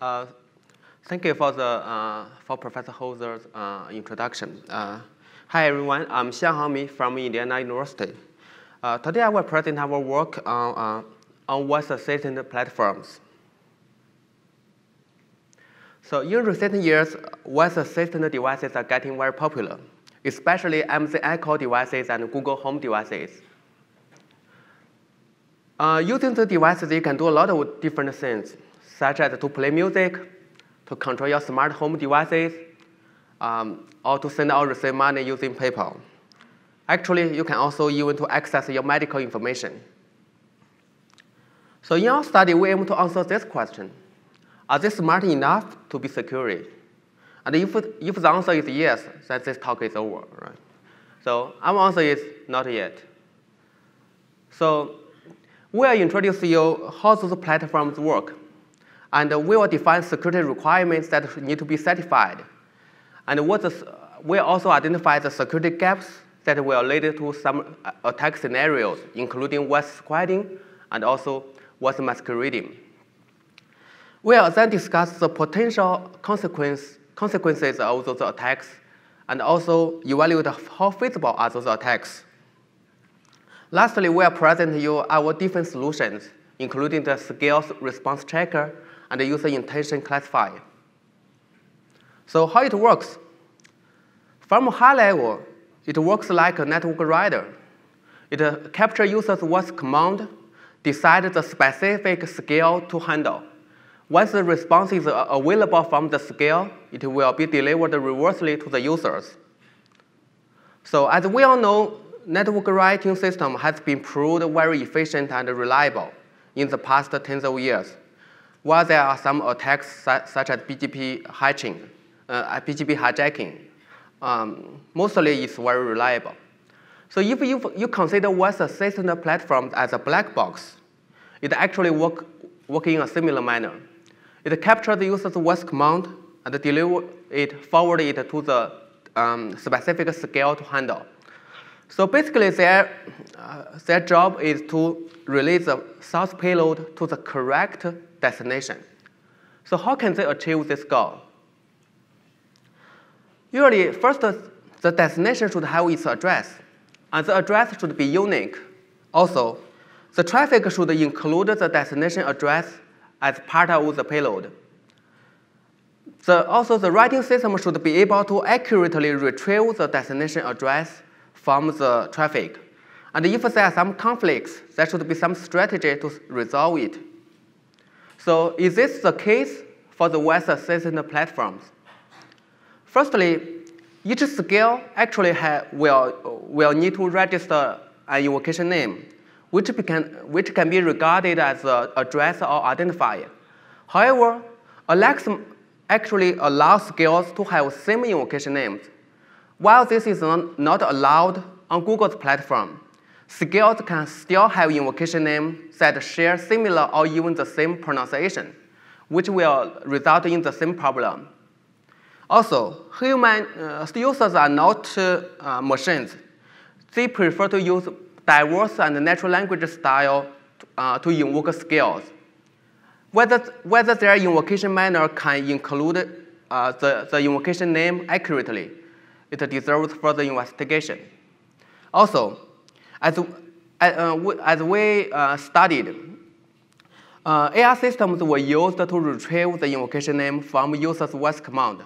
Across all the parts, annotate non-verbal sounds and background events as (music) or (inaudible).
Uh, thank you for the uh, for Professor Hauser's uh, introduction. Uh, hi everyone, I'm Xianghang Mi from Indiana University. Uh, today I will present our work on on voice assistant platforms. So in recent years, voice assistant devices are getting very popular, especially Amazon Echo devices and Google Home devices. Using the devices, you can do a lot of different things, such as to play music, to control your smart home devices, um, or to send or receive money using PayPal. Actually, you can also even to access your medical information. So in our study, we aim to answer this question. Are they smart enough to be secure? And if, if the answer is yes, then this talk is over, right? So our answer is not yet. So we will introduce you how those platforms work. And we will define security requirements that need to be satisfied. And the, we also identify the security gaps that will lead to some uh, attack scenarios, including voice squatting and also voice masquerading. We'll then discuss the potential consequence, consequences of those attacks and also evaluate how feasible are those attacks. Lastly, we'll present you our different solutions, including the skills response checker and the user intention classifier. So how it works? From a high level, it works like a network router. It uh, captures users' voice command, decides the specific skill to handle. Once the response is uh, available from the skill, it will be delivered reversely to the users. So as we all know, network routing system has been proved very efficient and reliable in the past tens of years. While there are some attacks such as BGP hijacking, uh, BGP hijacking, um, mostly it's very reliable. So if you, you consider a assistant platform as a black box, it actually work, work in a similar manner. It captures the user's voice command and deliver it, forward it to the um, specific skill to handle. So basically, their, uh, their job is to release the source payload to the correct destination. So how can they achieve this goal? Usually, first, the destination should have its address, and the address should be unique. Also, the traffic should include the destination address as part of the payload. The, also, the routing system should be able to accurately retrieve the destination address from the traffic. And if there are some conflicts, there should be some strategy to resolve it. So is this the case for the voice assistant platforms? Firstly, each skill actually will, will need to register an invocation name which can, which can be regarded as an address or identifier. However, Alexa actually allows skills to have same invocation names. While this is not allowed on Google's platform, skills can still have invocation names that share similar or even the same pronunciation, which will result in the same problem. Also, human uh, users are not uh, machines. They prefer to use diverse and natural language style uh, to invoke skills. Whether, whether their invocation manner can include uh, the, the invocation name accurately, it deserves further investigation. Also, as, uh, as we uh, studied, uh, AI systems were used to retrieve the invocation name from user's voice command.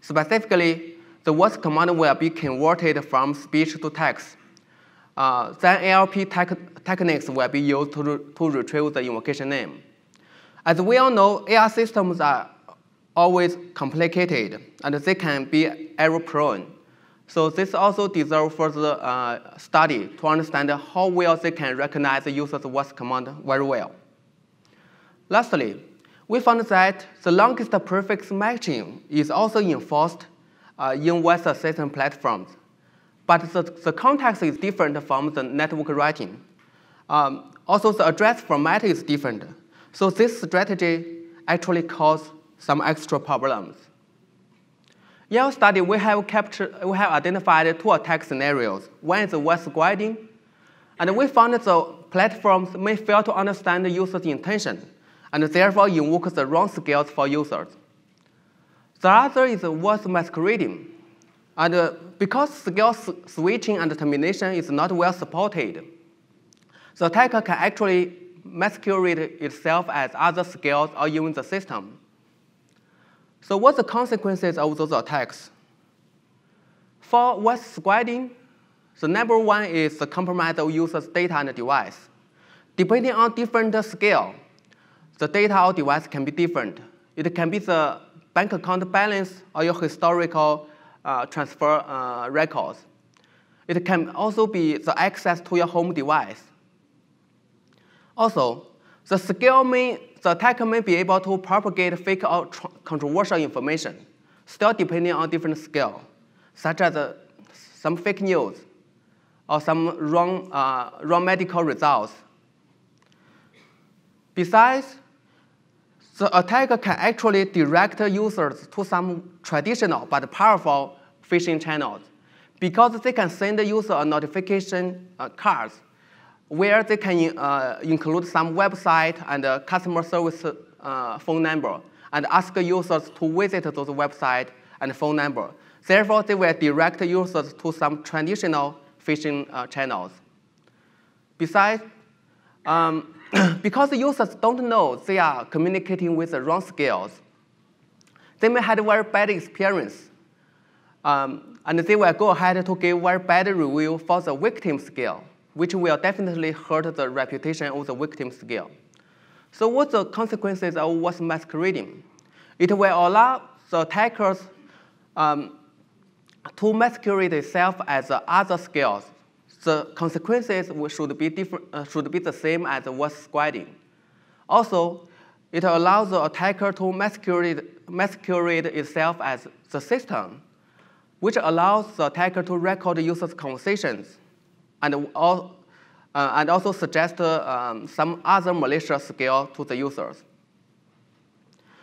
Specifically, the voice command will be converted from speech to text. Uh, then tech techniques will be used to, re to retrieve the invocation name. As we all know, AI systems are always complicated and they can be error prone. So this also deserves further uh, study to understand how well they can recognize the user's voice command very well. Lastly, we found that the longest prefix matching is also enforced uh, in voice assistant platforms but the, the context is different from the network routing. Um, also, the address format is different. So this strategy actually caused some extra problems. In our study, we have, captured, we have identified two attack scenarios. One is voice squatting, and we found that the platforms may fail to understand the user's intention, and therefore invoke the wrong skills for users. The other is voice masquerading. And uh, because skill switching and termination is not well supported, the attacker can actually masquerade itself as other skills or even the system. So what's the consequences of those attacks? For voice squatting, the number one is the compromise of user's data and device. Depending on different skill, the data or device can be different. It can be the bank account balance or your historical uh, transfer uh, records. It can also be the access to your home device. Also, the skill may, the attacker may be able to propagate fake or controversial information, still depending on different skill, such as uh, some fake news or some wrong, uh, wrong medical results. Besides, the attacker can actually direct users to some traditional but powerful phishing channels because they can send the user a notification uh, cards where they can uh, include some website and customer service uh, phone number and ask users to visit those website and phone number. Therefore, they will direct users to some traditional phishing uh, channels. Besides, um, (coughs) because users don't know they are communicating with the wrong skills, they may have a very bad experience. Um, and they will go ahead to give very bad review for the victim skill, which will definitely hurt the reputation of the victim skill. So what's the consequences of voice masquerading? It will allow the attackers um, to masquerade itself as other skills the consequences should be, different, uh, should be the same as voice squatting. Also, it allows the attacker to masquerade, masquerade itself as the system, which allows the attacker to record user's conversations and, all, uh, and also suggest uh, um, some other malicious skill to the users.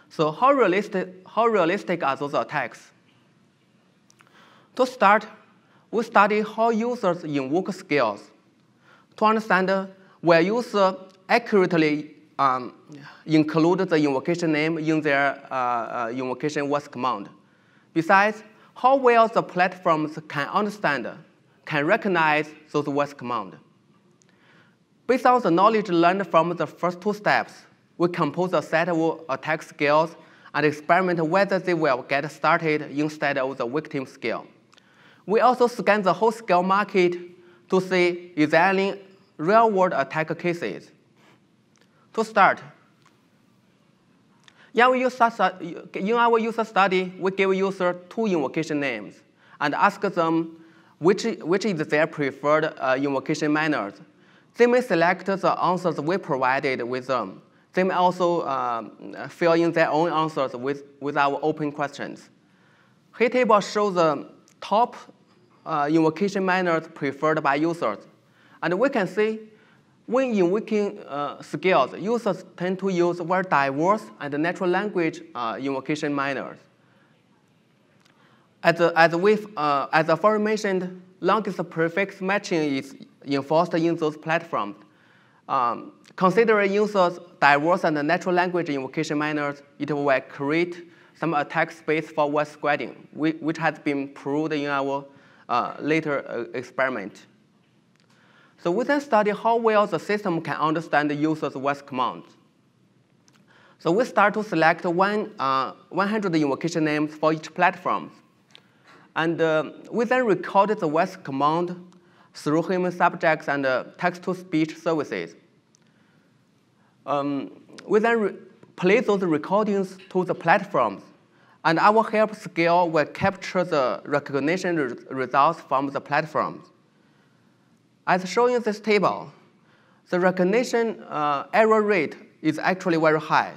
So how realistic, how realistic are those attacks? To start, we study how users invoke skills to understand where users accurately um, include the invocation name in their uh, uh, invocation was command. Besides, how well the platforms can understand, can recognize those voice command. Based on the knowledge learned from the first two steps, we compose a set of attack skills and experiment whether they will get started instead of the victim skill. We also scan the whole skill market to see is there any real-world attack cases. To start, in our, user, study, we give user two invocation names and ask them which, which is their preferred uh, invocation manners. They may select the answers we provided with them. They may also um, fill in their own answers with, with our open questions. Here table shows the top uh, invocation manners preferred by users. And we can see when invoking uh, skills, users tend to use very diverse and natural language uh, invocation manners. As, as, we uh, as aforementioned, longest prefix matching is enforced in those platforms. Um, considering users' diverse and natural language invocation manners, it will create some attack space for web squatting, which has been proved in our uh, later uh, experiment. So we then study how well the system can understand the user's voice commands. So we start to select one, uh, 100 invocation names for each platform. And uh, we then record the voice command through human subjects and uh, text-to-speech services. Um, we then play those recordings to the platforms and our help skill will capture the recognition re results from the platforms. As shown in this table, the recognition uh, error rate is actually very high.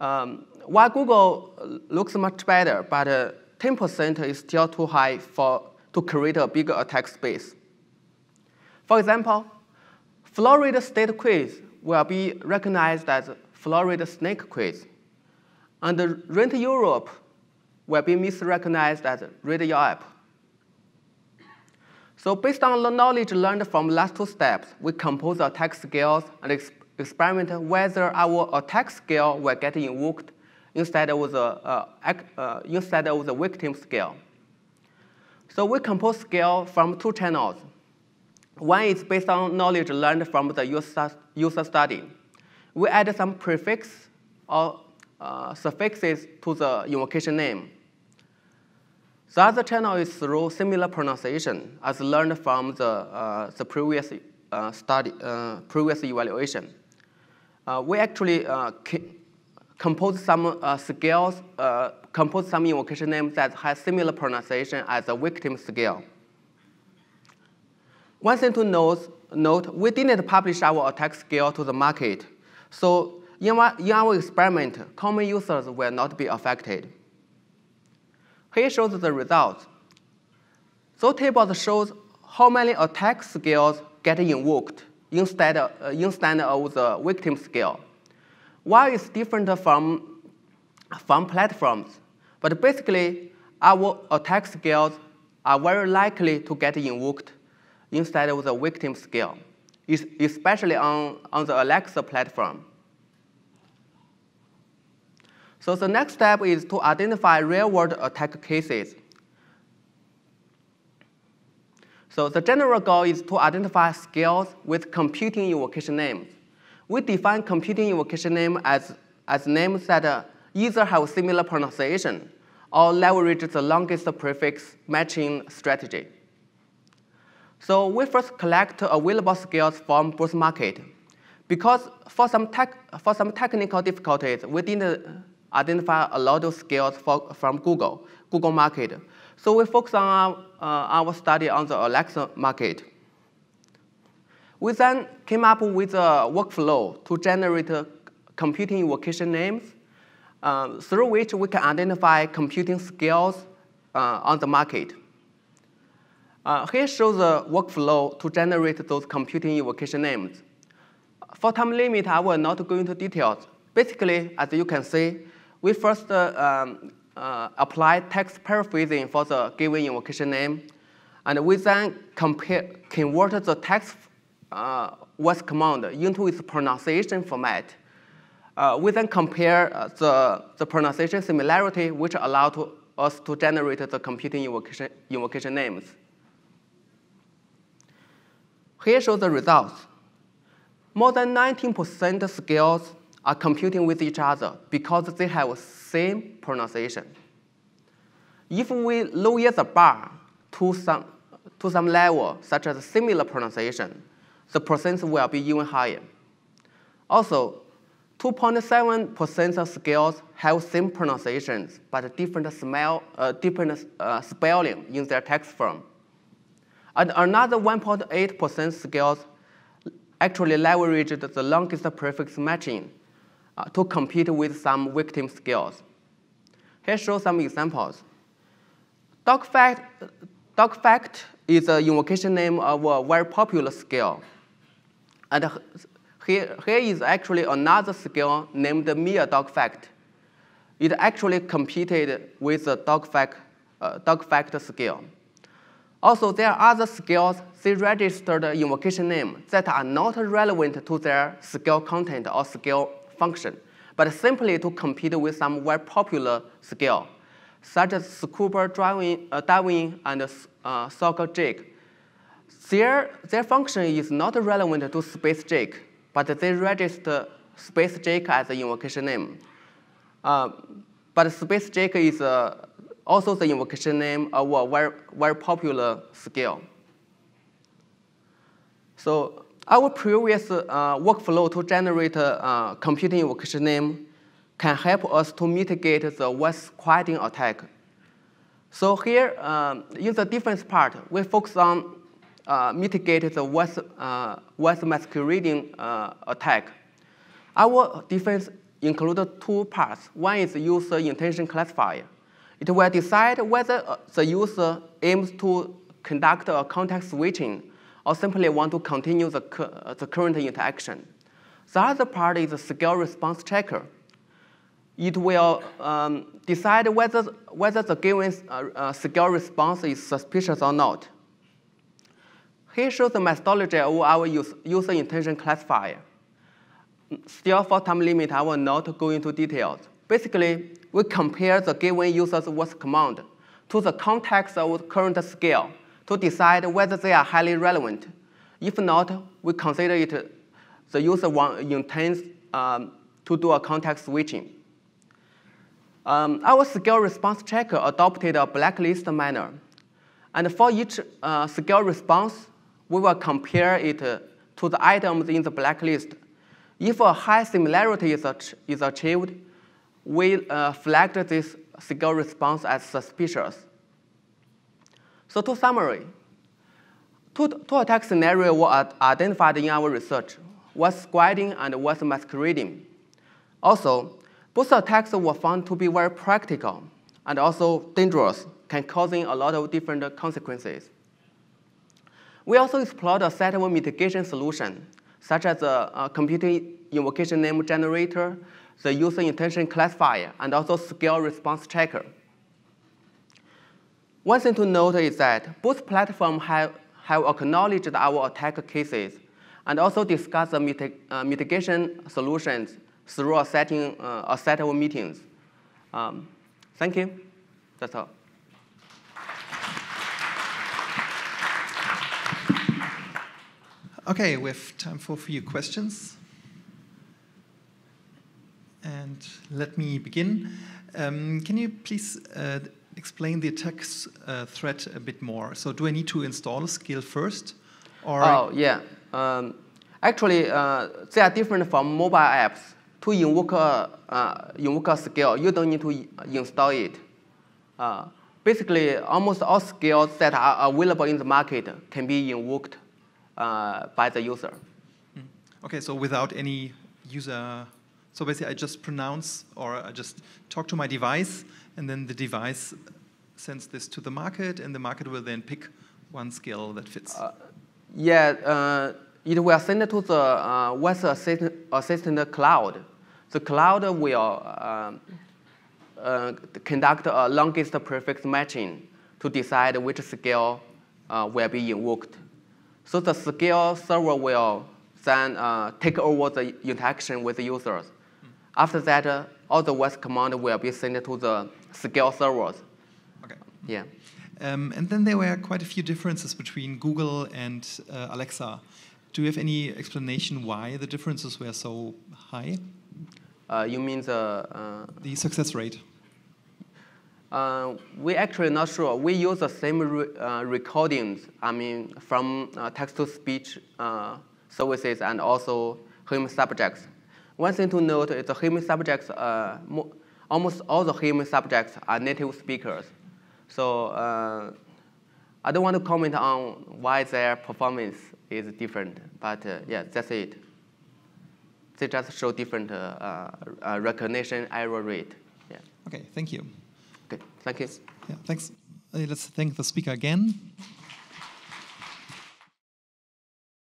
Um, while Google looks much better, but 10% uh, is still too high for, to create a bigger attack space. For example, Florida State quiz will be recognized as Florida Snake quiz. And Rent Europe will be misrecognized as Your App. So based on the knowledge learned from last two steps, we compose text skills and, experiment whether our attack skill will get invoked instead of the, uh, instead of the victim skill. So we compose skill from two channels. One is based on knowledge learned from the user, user study. We add some prefix or uh, suffixes to the invocation name. The other channel is through similar pronunciation as learned from the, uh, the previous uh, study, uh, previous evaluation. Uh, we actually uh, compose some skills, compose some invocation names that has similar pronunciation as the victim skill. One thing to note, note, we didn't publish our attack skill to the market. So in our, in our experiment, common users will not be affected. Here shows the results. So table shows how many attack skills get invoked instead of, uh, instead of the victim skill. While it's different from, from platforms, but basically our attack skills are very likely to get invoked instead of the victim skill, especially on, on the Alexa platform. So the next step is to identify real-world attack cases. So the general goal is to identify skills with competing invocation names. We define competing invocation name as, as names that uh, either have similar pronunciation or leverage the longest prefix matching strategy. So we first collect available skills from both market. Because for some, tech, for some technical difficulties, we didn't identify a lot of skills for, from Google, Google market. So we focus on our, uh, our study on the Alexa market. We then came up with a workflow to generate competing invocation names uh, through which we can identify competing skills uh, on the market. Uh, here shows the workflow to generate those competing invocation names. For time limit, I will not go into details. Basically, as you can see, we first uh, um, uh, apply text paraphrasing for the given invocation name, and we then compare, convert the text uh, command into its pronunciation format. Uh, we then compare uh, the, the pronunciation similarity, which allow to us to generate the competing invocation, invocation names. Here shows the results. More than 19% skills are competing with each other because they have the same pronunciation. If we lower the bar to some, to some level, such as similar pronunciation, the percent will be even higher. Also, 2.7% of skills have same pronunciations but different, smell, uh, different uh, spelling in their text form. And another 1.8% skills actually leveraged the longest prefix matching uh, to compete with some victim skills. Here show some examples. Dog fact, dog fact is an invocation name of a very popular skill. And here, here is actually another skill named Mia dog fact. It actually competed with the dog fact, uh, dog fact skill. Also, there are other skills they registered invocation name that are not relevant to their skill content or skill function, but simply to compete with some very popular scale, such as scuba diving, uh, diving and uh, soccer jig. Their, their function is not relevant to space jig, but they register space jig as an invocation name. Uh, but space jig is uh, also the invocation name of a very, very popular skill. So our previous uh, workflow to generate a uh, competing invocation name can help us to mitigate the voice squatting attack. So here, um, in the difference part, we focus on uh, mitigate the voice, uh, voice masquerading uh, attack. Our defense includes two parts. One is user intention classifier. It will decide whether uh, the user aims to conduct a context switching or simply want to continue the, the current interaction. The other part is the skill response checker. It will um, decide whether, whether the given uh, uh, skill response is suspicious or not. Here shows the methodology of our use, user intention classifier. Still, for time limit, I will not go into details. Basically, we compare the given user's voice command to the context of current skill to decide whether they are highly relevant. If not, we consider it the user intends um, to do a context switching. Um, our skill response checker adopted a blacklist manner. And for each uh, skill response, we will compare it to the items in the blacklist. If a high similarity is, is achieved, we uh, flagged this skill response as suspicious. So to summary, two, two attack scenarios were identified in our research, voice squatting and voice masquerading. Also, both attacks were found to be very practical and also dangerous, can causing a lot of different consequences. We also explored a set of mitigation solutions, such as a, a invocation name generator, the user intention classifier, and also skill response checker. One thing to note is that both platforms have, have acknowledged our attack cases and also discussed the mitig uh, mitigation solutions through a, setting, uh, a set of meetings. Um, thank you. That's all. Okay, we have time for a few questions. And let me begin. Um, can you please uh, explain the attack uh, threat a bit more. So do I need to install a skill first? Or oh, yeah. Um, actually, uh, they are different from mobile apps. To invoke a, uh, invoke a skill, you don't need to install it. Uh, basically, almost all skills that are available in the market can be invoked uh, by the user. Hmm. Okay, so without any user, so basically I just pronounce or I just talk to my device and then the device sends this to the market, and the market will then pick one skill that fits. Uh, yeah, uh, it will send it to the uh, voice assistant, assistant cloud. The cloud will um, uh, conduct a longest prefix matching to decide which skill uh, will be invoked. So the skill server will then uh, take over the interaction with the users. After that, all the voice command will be sent to the scale servers. Okay. Yeah. Um, and then there were quite a few differences between Google and uh, Alexa. Do you have any explanation why the differences were so high? Uh, you mean the uh, the success rate? Uh, we actually not sure. We use the same re uh, recordings. I mean, from uh, text-to-speech services and also human subjects. One thing to note is the human subjects almost all the human subjects are native speakers. So uh, I don't want to comment on why their performance is different, but uh, yeah, that's it. They just show different uh, uh recognition error rate. Yeah. Okay, thank you. Okay, thank you. Yeah, thanks. Let's thank the speaker again.